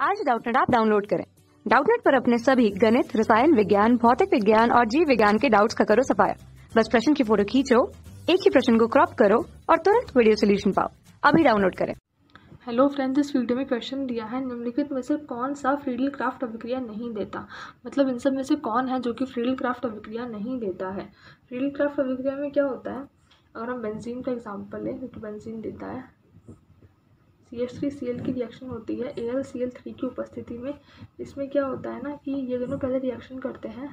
आज डाउटनेट आप डाउनलोड करें। डाउटनेट पर अपने सभी गणित, रसायन विज्ञान, भौतिक विज्ञान और जीव विज्ञान के डाउट्स का करो सफाया। बस प्रश्न की फ़ोटो खींचो, एक ही प्रश्न को क्रॉप करो और तुरंत वीडियो सोल्यूशन पाओ। अभी डाउनलोड करें। हेलो फ्रेंड्स इस वीडियो में क्वेश्चन दिया है, निम्नलिखित में से कौन सा फ्रीडल क्राफ्ट अभिक्रिया नहीं देता? मतलब इन सब में से कौन है जो कि फ्रीडल क्राफ्ट अभिक्रिया नहीं देता है? फ्रीडल क्राफ्ट अभिक्रिया में क्या होता है? अगर हम बेंजीन का एग्जांपल लें क्योंकि बेंजीन देता है। C H three C L की रिएक्शन होती है A L C L three की उपस्थिति में। इसमें क्या होता है ना कि ये दोनों पहले रिएक्शन करते हैं।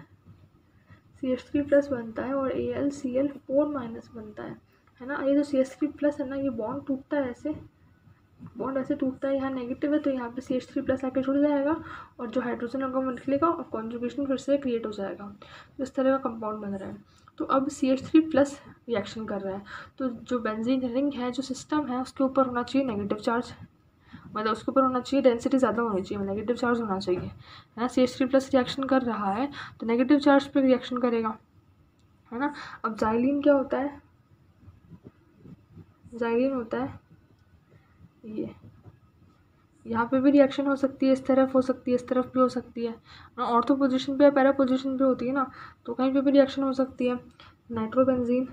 सी एच थ्री प्लस बनता है और A L C L four minus बनता है। है ना? ये जो सी एच थ्री प्लस है ना, ये बॉन्ड टूटता है ऐसे। बॉन्ड ऐसे टूटता है, यहाँ नेगेटिव है तो यहाँ पे सी एच थ्री प्लस आके जुड़ जाएगा और जो हाइड्रोजन होगा वो निकलेगा और कॉन्जुगेशन फिर से क्रिएट हो जाएगा। तो इस तरह का कंपाउंड बन रहा है। तो अब C H three plus reaction कर रहा है। तो जो बेंजीन रिंग है, जो सिस्टम है, उसके ऊपर होना चाहिए नेगेटिव चार्ज मतलब उसके ऊपर होना चाहिए डेंसिटी ज़्यादा होनी चाहिए नेगेटिव चार्ज होना चाहिए। है ना C H three plus reaction कर रहा है तो नेगेटिव चार्ज पे रिएक्शन करेगा। है ना? अब जाइलिन क्या होता है? जाइलिन होता है, ये। यहाँ पे भी रिएक्शन हो सकती है, इस तरफ़ हो सकती है, इस तरफ़ भी हो सकती है। ऑर्थो पोजीशन पे या पैरा पोजिशन पे होती है ना तो कहीं पे भी रिएक्शन हो सकती है। नाइट्रोबेंजीन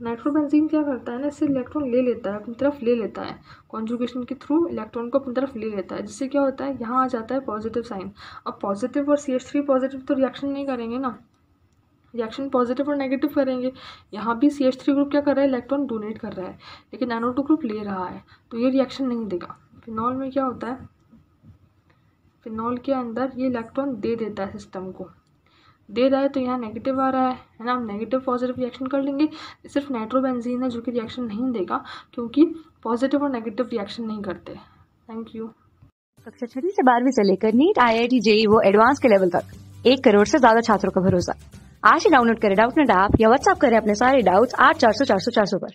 नाइट्रोबेंजीन क्या करता है ना, इससे इलेक्ट्रॉन ले लेता है, अपनी तरफ़ ले लेता है। कॉन्जुगेशन के थ्रू इलेक्ट्रॉन को अपनी तरफ़ ले लेता है, जिससे क्या होता है, यहाँ आ जाता है पॉजिटिव साइन अब पॉजिटिव और सी एच थ्री पॉजिटिव तो रिएक्शन नहीं करेंगे ना। रिएक्शन पॉजिटिव और नेगेटिव करेंगे। यहाँ भी सी एच थ्री ग्रुप क्या कर रहा है इलेक्ट्रॉन डोनेट कर रहा है, लेकिन एनो टू ग्रुप ले रहा है तो ये रिएक्शन नहीं देगा। फिनॉल में क्या होता है? फिनॉल के अंदर ये इलेक्ट्रॉन दे देता है सिस्टम को। दे रहा है तो यहाँ नेगेटिव आ रहा है है ना? हम नेगेटिव पॉजिटिव रिएक्शन कर लेंगे। सिर्फ़ नाइट्रोबेंजीन है जो कि रिएक्शन नहीं देगा, क्योंकि पॉजिटिव और नेगेटिव रिएक्शन नहीं करते। थैंक यू कक्षा छठी से बारहवीं से लेकर NEET I I T JEE वो एडवांस के लेवल तक। एक करोड़ से ज़्यादा छात्रों का भरोसा। आज ही डाउनलोड करें डाउट नेट ऐप या व्हाट्सअप करें अपने सारे डाउट्स आठ चार सौ चार सौ चार सौ पर।